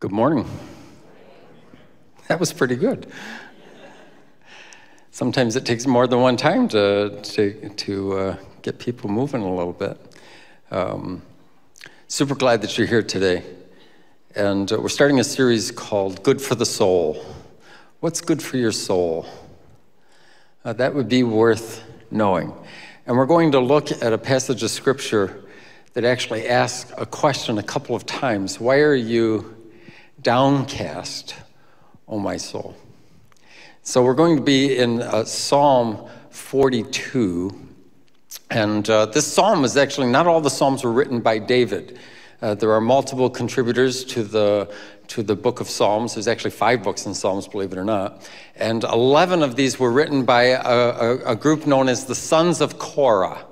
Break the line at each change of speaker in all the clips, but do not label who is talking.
Good morning. That was pretty good. Sometimes it takes more than one time to, to, to uh, get people moving a little bit. Um, super glad that you're here today. And uh, we're starting a series called Good for the Soul. What's good for your soul? Uh, that would be worth knowing. And we're going to look at a passage of scripture that actually asks a question a couple of times Why are you downcast, O my soul. So we're going to be in uh, Psalm 42. And uh, this psalm is actually, not all the psalms were written by David. Uh, there are multiple contributors to the, to the book of Psalms. There's actually five books in Psalms, believe it or not. And 11 of these were written by a, a, a group known as the Sons of Korah.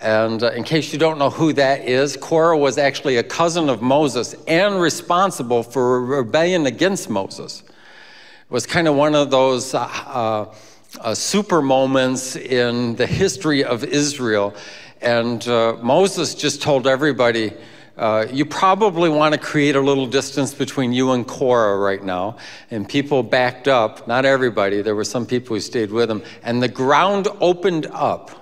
And uh, in case you don't know who that is, Korah was actually a cousin of Moses and responsible for a rebellion against Moses. It was kind of one of those uh, uh, uh, super moments in the history of Israel. And uh, Moses just told everybody, uh, you probably want to create a little distance between you and Korah right now. And people backed up, not everybody, there were some people who stayed with him. And the ground opened up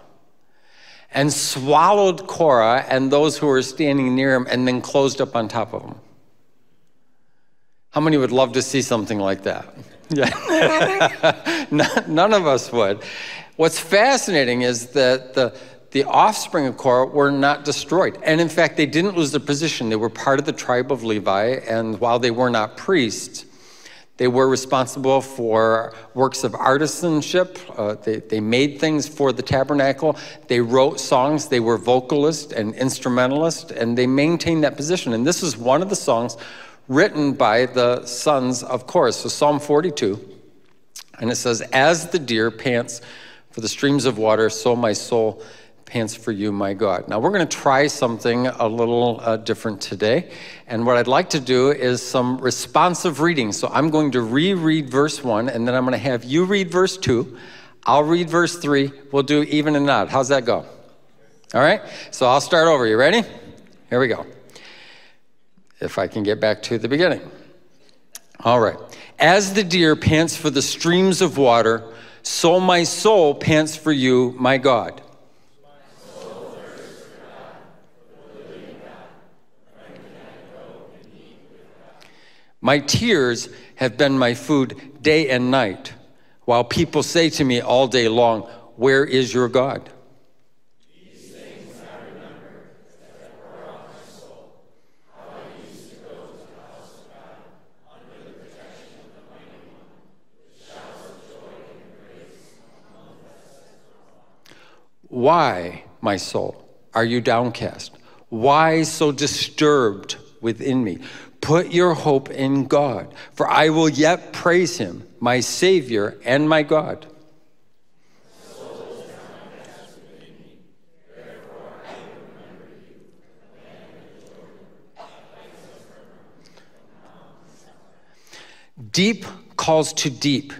and swallowed Korah and those who were standing near him and then closed up on top of him. How many would love to see something like that? Yeah. None of us would. What's fascinating is that the, the offspring of Korah were not destroyed. And in fact, they didn't lose their position. They were part of the tribe of Levi. And while they were not priests, they were responsible for works of artisanship. Uh, they, they made things for the tabernacle. They wrote songs. They were vocalist and instrumentalist, and they maintained that position. And this is one of the songs written by the sons of Korah. So Psalm 42, and it says, As the deer pants for the streams of water, so my soul pants for you, my God. Now, we're going to try something a little uh, different today. And what I'd like to do is some responsive reading. So I'm going to reread verse one, and then I'm going to have you read verse two. I'll read verse three. We'll do even and odd. How's that go? All right? So I'll start over. You ready? Here we go. If I can get back to the beginning. All right. As the deer pants for the streams of water, so my soul pants for you, my God. My tears have been my food day and night, while people say to me all day long, Where is your God? Why, my soul, are you downcast? Why so disturbed within me? Put your hope in God, for I will yet praise him, my Savior and my God. Deep calls to deep.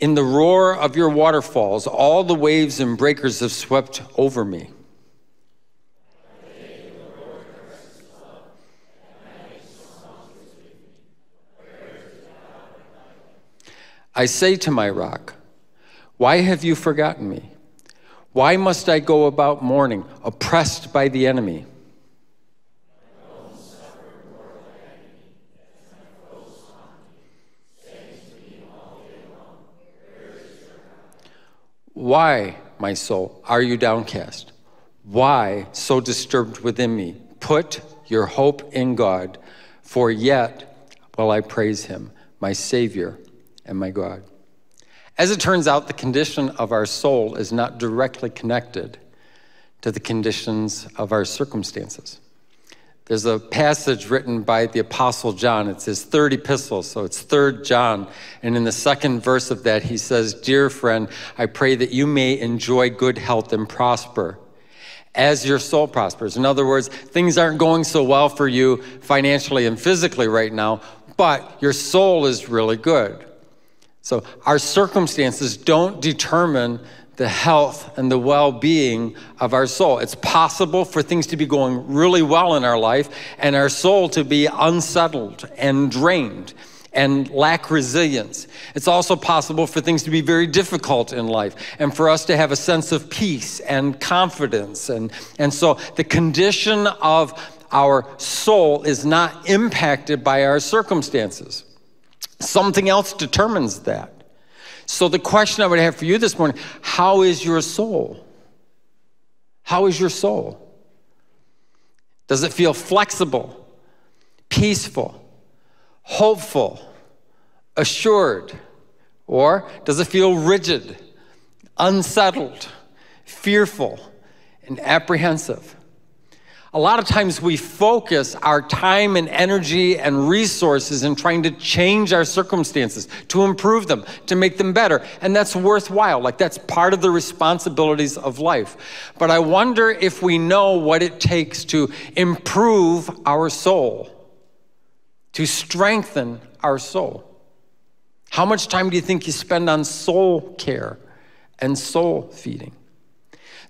In the roar of your waterfalls, all the waves and breakers have swept over me. I say to my rock, Why have you forgotten me? Why must I go about mourning, oppressed by the enemy? Why, my soul, are you downcast? Why so disturbed within me? Put your hope in God, for yet will I praise him, my Savior and my God. As it turns out, the condition of our soul is not directly connected to the conditions of our circumstances. There's a passage written by the Apostle John. It's his third epistle, so it's third John. And in the second verse of that, he says, Dear friend, I pray that you may enjoy good health and prosper as your soul prospers. In other words, things aren't going so well for you financially and physically right now, but your soul is really good. So our circumstances don't determine the health and the well being of our soul. It's possible for things to be going really well in our life and our soul to be unsettled and drained and lack resilience. It's also possible for things to be very difficult in life and for us to have a sense of peace and confidence. And, and so the condition of our soul is not impacted by our circumstances. Something else determines that. So, the question I would have for you this morning how is your soul? How is your soul? Does it feel flexible, peaceful, hopeful, assured? Or does it feel rigid, unsettled, fearful, and apprehensive? A lot of times we focus our time and energy and resources in trying to change our circumstances, to improve them, to make them better. And that's worthwhile. Like that's part of the responsibilities of life. But I wonder if we know what it takes to improve our soul, to strengthen our soul. How much time do you think you spend on soul care and soul feeding?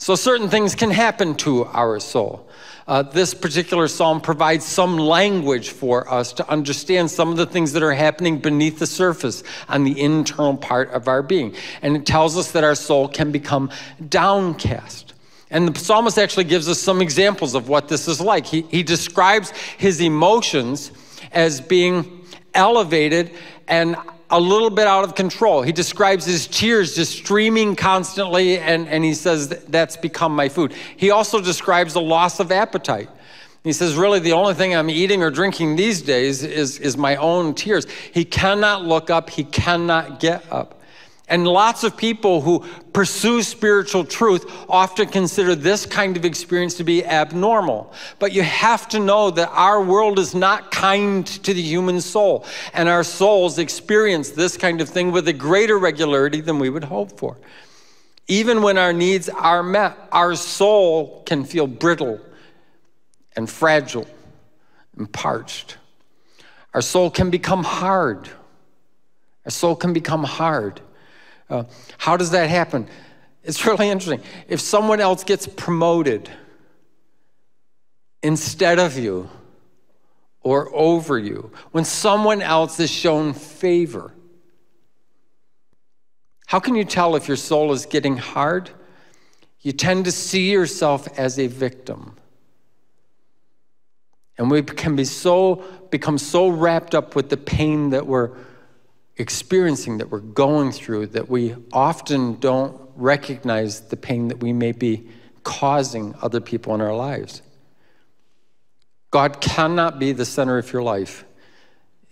So, certain things can happen to our soul. Uh, this particular psalm provides some language for us to understand some of the things that are happening beneath the surface on the internal part of our being. And it tells us that our soul can become downcast. And the psalmist actually gives us some examples of what this is like. He, he describes his emotions as being elevated and a little bit out of control. He describes his tears just streaming constantly, and, and he says, That's become my food. He also describes a loss of appetite. He says, Really, the only thing I'm eating or drinking these days is, is my own tears. He cannot look up, he cannot get up. And lots of people who pursue spiritual truth often consider this kind of experience to be abnormal. But you have to know that our world is not kind to the human soul, and our souls experience this kind of thing with a greater regularity than we would hope for. Even when our needs are met, our soul can feel brittle and fragile and parched. Our soul can become hard. Our soul can become hard. Uh, how does that happen? It's really interesting. If someone else gets promoted instead of you or over you, when someone else is shown favor, how can you tell if your soul is getting hard? You tend to see yourself as a victim. And we can be so become so wrapped up with the pain that we're experiencing, that we're going through, that we often don't recognize the pain that we may be causing other people in our lives. God cannot be the center of your life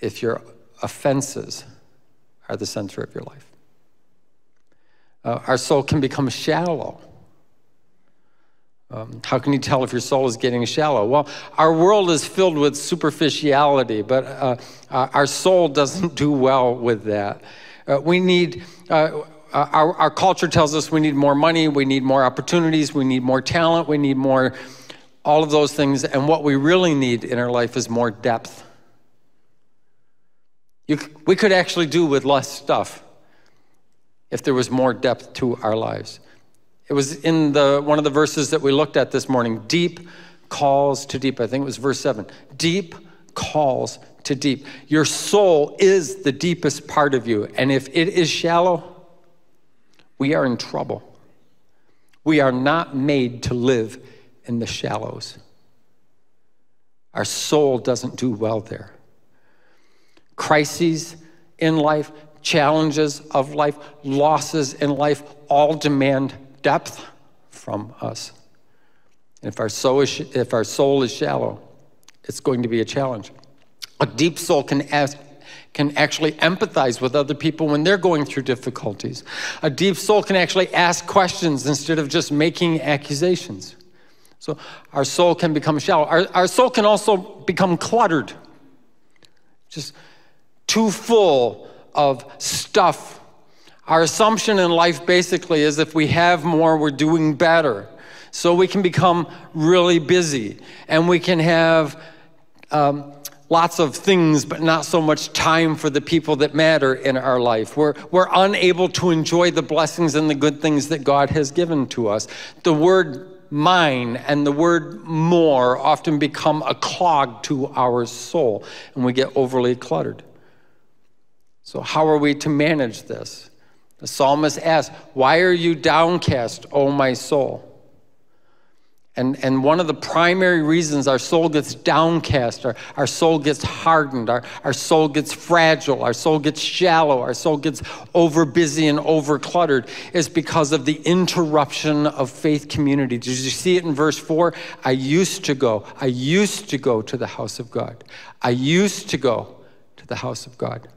if your offenses are the center of your life. Uh, our soul can become shallow um, how can you tell if your soul is getting shallow? Well, our world is filled with superficiality, but uh, uh, our soul doesn't do well with that. Uh, we need, uh, uh, our, our culture tells us we need more money, we need more opportunities, we need more talent, we need more, all of those things. And what we really need in our life is more depth. You, we could actually do with less stuff if there was more depth to our lives. It was in the, one of the verses that we looked at this morning. Deep calls to deep. I think it was verse 7. Deep calls to deep. Your soul is the deepest part of you. And if it is shallow, we are in trouble. We are not made to live in the shallows. Our soul doesn't do well there. Crises in life, challenges of life, losses in life all demand depth from us. If our, soul is, if our soul is shallow, it's going to be a challenge. A deep soul can ask, can actually empathize with other people when they're going through difficulties. A deep soul can actually ask questions instead of just making accusations. So our soul can become shallow. Our, our soul can also become cluttered, just too full of stuff our assumption in life basically is if we have more, we're doing better. So we can become really busy and we can have um, lots of things, but not so much time for the people that matter in our life. We're, we're unable to enjoy the blessings and the good things that God has given to us. The word mine and the word more often become a clog to our soul, and we get overly cluttered. So, how are we to manage this? The psalmist asks, Why are you downcast, O my soul? And, and one of the primary reasons our soul gets downcast, our, our soul gets hardened, our, our soul gets fragile, our soul gets shallow, our soul gets over busy and over cluttered is because of the interruption of faith community. Did you see it in verse 4? I used to go, I used to go to the house of God. I used to go to the house of God.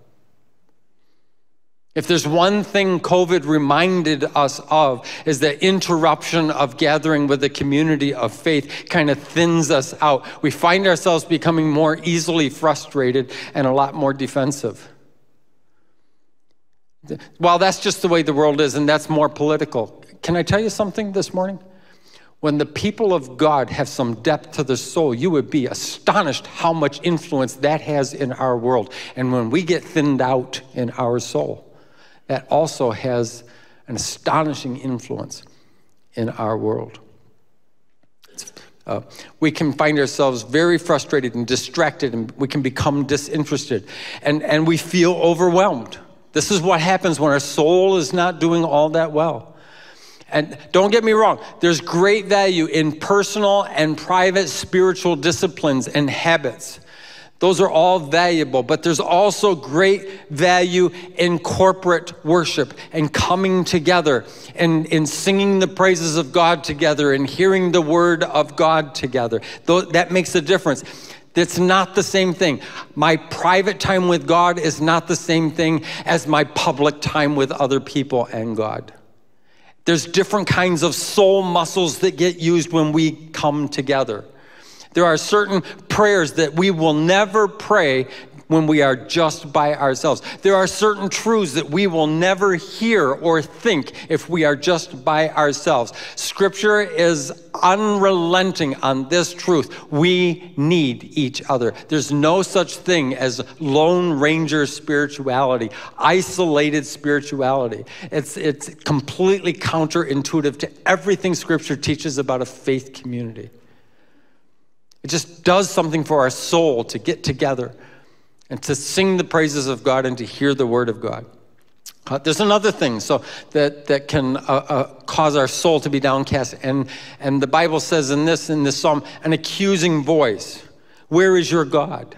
If there's one thing COVID reminded us of, is the interruption of gathering with a community of faith kind of thins us out. We find ourselves becoming more easily frustrated and a lot more defensive. Well, that's just the way the world is, and that's more political. Can I tell you something this morning? When the people of God have some depth to their soul, you would be astonished how much influence that has in our world. And when we get thinned out in our soul, that also has an astonishing influence in our world. Uh, we can find ourselves very frustrated and distracted, and we can become disinterested, and, and we feel overwhelmed. This is what happens when our soul is not doing all that well. And don't get me wrong, there's great value in personal and private spiritual disciplines and habits. Those are all valuable, but there's also great value in corporate worship and coming together and in singing the praises of God together and hearing the word of God together. That makes a difference. That's not the same thing. My private time with God is not the same thing as my public time with other people and God. There's different kinds of soul muscles that get used when we come together. There are certain prayers that we will never pray when we are just by ourselves. There are certain truths that we will never hear or think if we are just by ourselves. Scripture is unrelenting on this truth. We need each other. There's no such thing as lone ranger spirituality, isolated spirituality. It's, it's completely counterintuitive to everything Scripture teaches about a faith community. It just does something for our soul to get together and to sing the praises of God and to hear the word of God. Uh, there's another thing so that, that can uh, uh, cause our soul to be downcast. And, and the bible says in this in this psalm an accusing voice where is your god?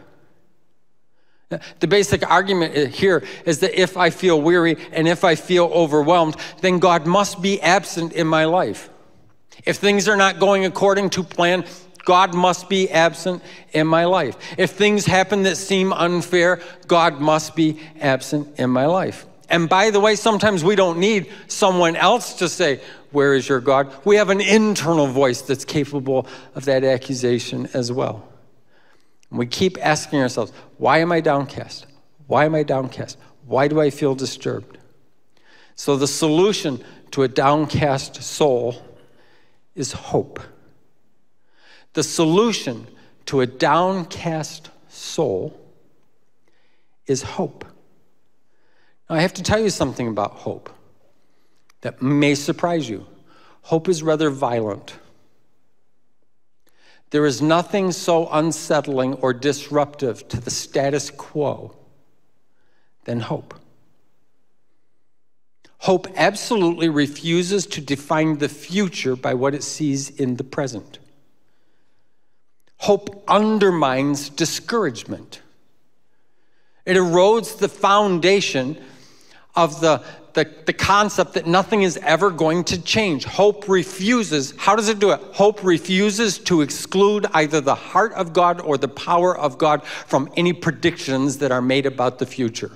The basic argument here is that if i feel weary and if i feel overwhelmed then god must be absent in my life. If things are not going according to plan God must be absent in my life. If things happen that seem unfair, God must be absent in my life. And by the way, sometimes we don't need someone else to say, Where is your God? We have an internal voice that's capable of that accusation as well. And we keep asking ourselves, Why am I downcast? Why am I downcast? Why do I feel disturbed? So, the solution to a downcast soul is hope. The solution to a downcast soul is hope. Now, I have to tell you something about hope that may surprise you. Hope is rather violent. There is nothing so unsettling or disruptive to the status quo than hope. Hope absolutely refuses to define the future by what it sees in the present. Hope undermines discouragement. It erodes the foundation of the, the, the, concept that nothing is ever going to change. Hope refuses, how does it do it? Hope refuses to exclude either the heart of God or the power of God from any predictions that are made about the future.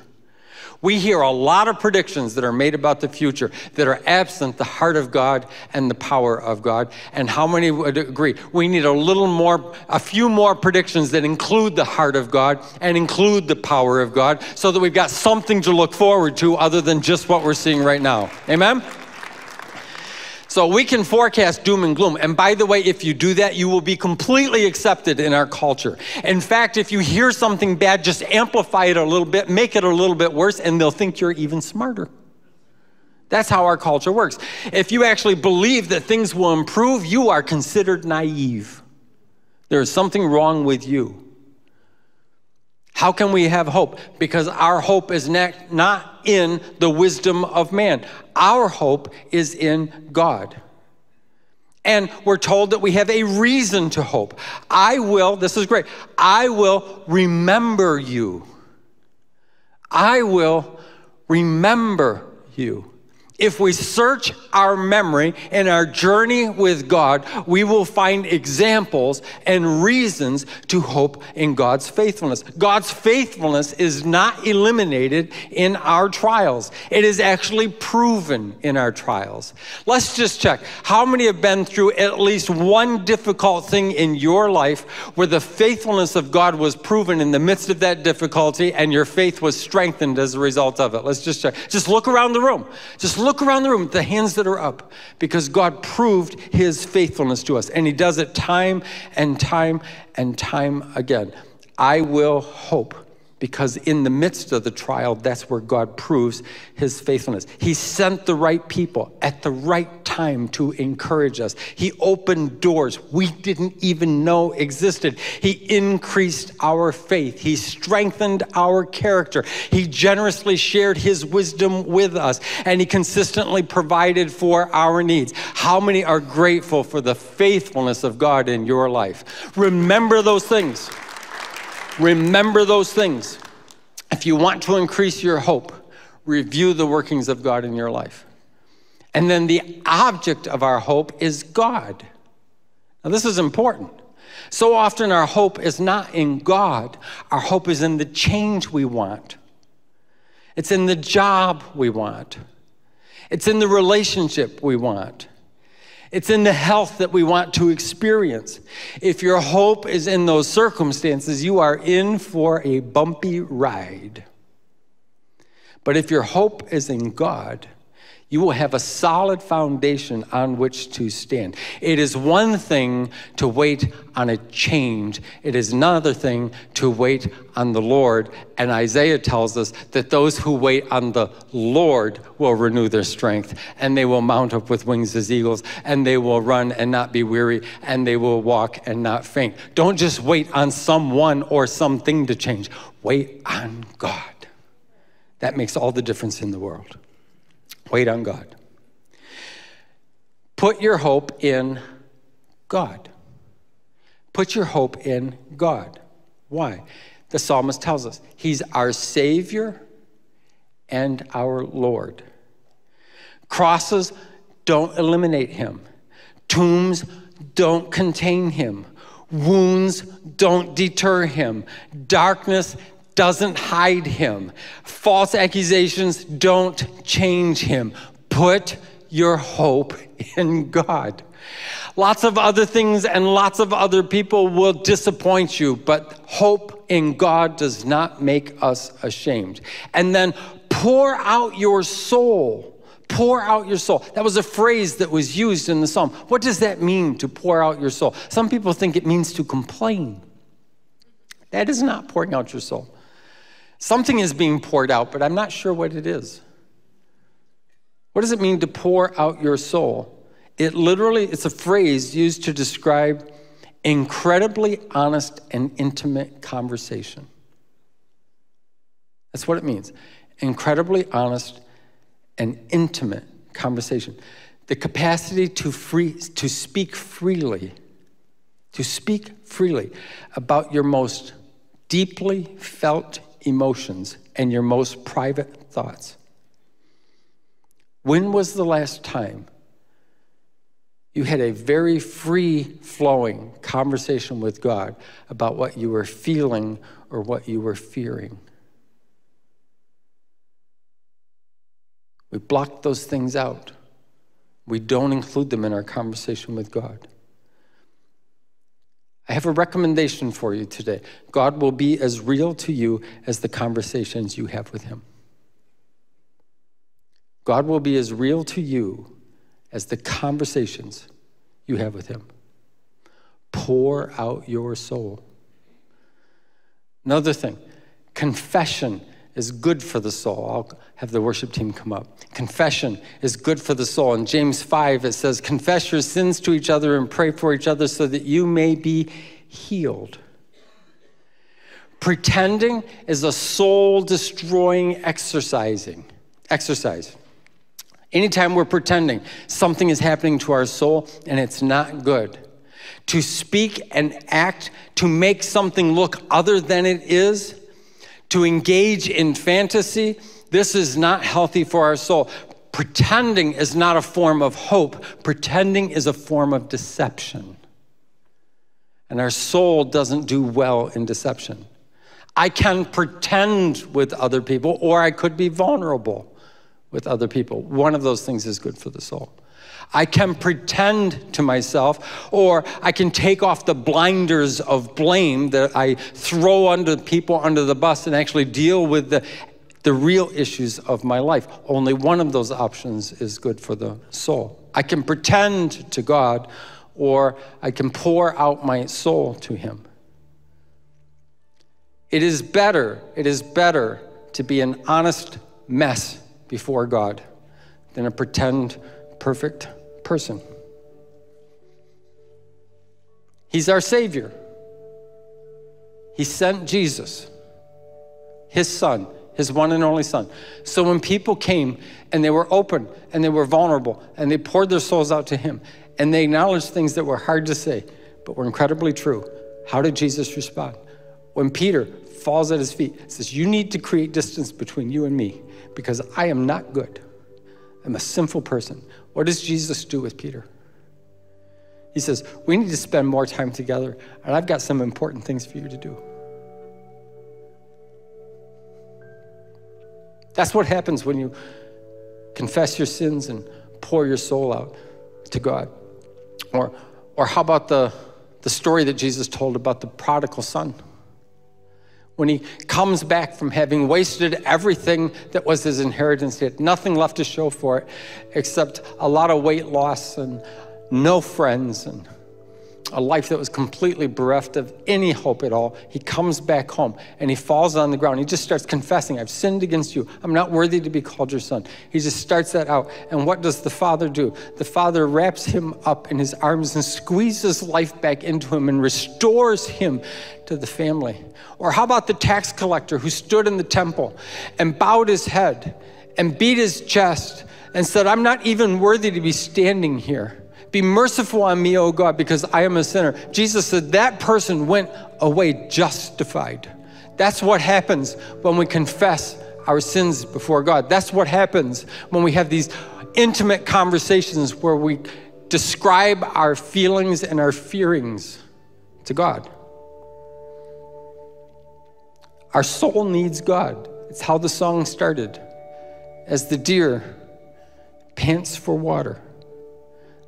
We hear a lot of predictions that are made about the future that are absent the heart of God and the power of God. And how many would agree? We need a little more, a few more predictions that include the heart of God and include the power of God so that we've got something to look forward to other than just what we're seeing right now. Amen? So we can forecast doom and gloom. And by the way, if you do that, you will be completely accepted in our culture. In fact, if you hear something bad, just amplify it a little bit, make it a little bit worse, and they'll think you're even smarter. That's how our culture works. If you actually believe that things will improve, you are considered naive. There is something wrong with you. How can we have hope? Because our hope is not in the wisdom of man. Our hope is in God. And we're told that we have a reason to hope. I will, this is great, I will remember you. I will remember you. If we search our memory and our journey with God, we will find examples and reasons to hope in God's faithfulness. God's faithfulness is not eliminated in our trials, it is actually proven in our trials. Let's just check. How many have been through at least one difficult thing in your life where the faithfulness of God was proven in the midst of that difficulty and your faith was strengthened as a result of it? Let's just check. Just look around the room. Just look look around the room, the hands that are up, because God proved his faithfulness to us. And he does it time and time and time again. I will hope because in the midst of the trial, that's where God proves his faithfulness. He sent the right people at the right time to encourage us. He opened doors we didn't even know existed. He increased our faith. He strengthened our character. He generously shared his wisdom with us, and he consistently provided for our needs. How many are grateful for the faithfulness of God in your life? Remember those things. Remember those things. If you want to increase your hope, review the workings of God in your life. And then the object of our hope is God. Now, this is important. So often, our hope is not in God, our hope is in the change we want, it's in the job we want, it's in the relationship we want. It's in the health that we want to experience. If your hope is in those circumstances, you are in for a bumpy ride. But if your hope is in God, you will have a solid foundation on which to stand. It is one thing to wait on a change, it is another thing to wait on the Lord. And Isaiah tells us that those who wait on the Lord will renew their strength, and they will mount up with wings as eagles, and they will run and not be weary, and they will walk and not faint. Don't just wait on someone or something to change, wait on God. That makes all the difference in the world. Wait on God. Put your hope in God. Put your hope in God. Why? The psalmist tells us He's our Savior and our Lord. Crosses don't eliminate Him, tombs don't contain Him, wounds don't deter Him, darkness doesn't hide him. False accusations don't change him. Put your hope in God. Lots of other things and lots of other people will disappoint you, but hope in God does not make us ashamed. And then pour out your soul. Pour out your soul. That was a phrase that was used in the psalm. What does that mean to pour out your soul? Some people think it means to complain. That is not pouring out your soul. Something is being poured out, but I'm not sure what it is. What does it mean to pour out your soul? It literally, it's a phrase used to describe incredibly honest and intimate conversation. That's what it means. Incredibly honest and intimate conversation. The capacity to free to speak freely, to speak freely about your most deeply felt emotions and your most private thoughts. When was the last time you had a very free flowing conversation with God about what you were feeling or what you were fearing? We block those things out. We don't include them in our conversation with God. I have a recommendation for you today. God will be as real to you as the conversations you have with Him. God will be as real to you as the conversations you have with Him. Pour out your soul. Another thing, confession is good for the soul. I'll have the worship team come up. Confession is good for the soul. In James 5, it says, Confess your sins to each other and pray for each other so that you may be healed. Pretending is a soul destroying exercising exercise. Anytime we're pretending something is happening to our soul and it's not good, to speak and act to make something look other than it is, to engage in fantasy, this is not healthy for our soul. Pretending is not a form of hope, pretending is a form of deception. And our soul doesn't do well in deception. I can pretend with other people, or I could be vulnerable with other people. One of those things is good for the soul. I can pretend to myself, or I can take off the blinders of blame that I throw under people under the bus and actually deal with the, the real issues of my life. Only one of those options is good for the soul. I can pretend to God, or I can pour out my soul to Him. It is better, it is better to be an honest mess before God than a pretend perfect person. He's our Savior. He sent Jesus, His Son, His one and only Son. So when people came and they were open and they were vulnerable and they poured their souls out to Him and they acknowledged things that were hard to say but were incredibly true, how did Jesus respond? When Peter falls at his feet, says, You need to create distance between you and me because I am not good. I'm a sinful person. What does Jesus do with Peter? He says, We need to spend more time together, and I've got some important things for you to do. That's what happens when you confess your sins and pour your soul out to God. Or, or how about the, the story that Jesus told about the prodigal son? When he comes back from having wasted everything that was his inheritance. He had nothing left to show for it except a lot of weight loss and no friends and a life that was completely bereft of any hope at all. He comes back home and he falls on the ground. He just starts confessing, I've sinned against you. I'm not worthy to be called your son. He just starts that out. And what does the father do? The father wraps him up in his arms and squeezes life back into him and restores him to the family. Or how about the tax collector who stood in the temple and bowed his head and beat his chest and said, I'm not even worthy to be standing here. Be merciful on me, O God, because I am a sinner. Jesus said that person went away justified. That's what happens when we confess our sins before God. That's what happens when we have these intimate conversations where we describe our feelings and our fearings to God. Our soul needs God. It's how the song started. As the deer pants for water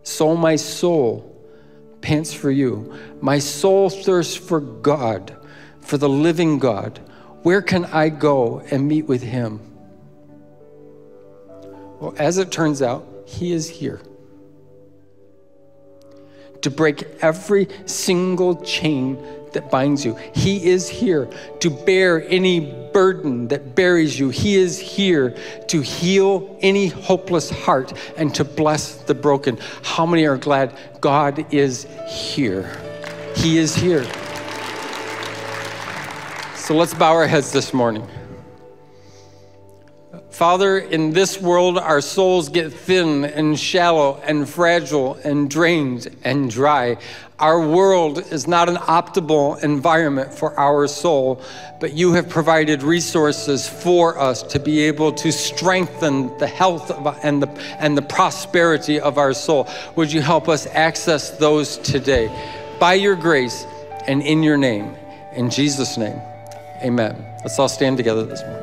so my soul pants for you. My soul thirsts for God, for the living God. Where can I go and meet with him? Well, as it turns out, he is here to break every single chain that binds you. He is here to bear any burden that buries you. He is here to heal any hopeless heart and to bless the broken. How many are glad God is here? He is here. So let's bow our heads this morning. Father, in this world, our souls get thin and shallow and fragile and drained and dry. Our world is not an optimal environment for our soul, but you have provided resources for us to be able to strengthen the health and, the, and the prosperity of our soul. Would you help us access those today? By your grace and in your name. In Jesus' name, amen. Let's all stand together this morning.